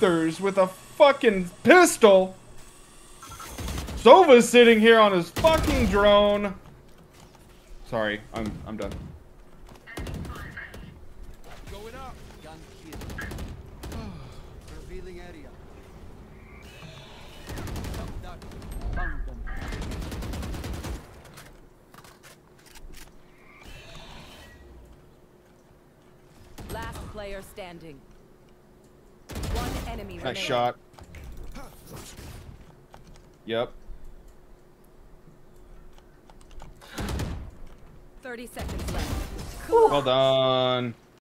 helicopters with a fucking pistol. Sova's sitting here on his fucking drone. Sorry, I'm I'm done. Going up. Gun here. Revealing area. Come down. Found them. Last player standing. Enemy Nice remaining. shot. Yep. 30 seconds left. Well done.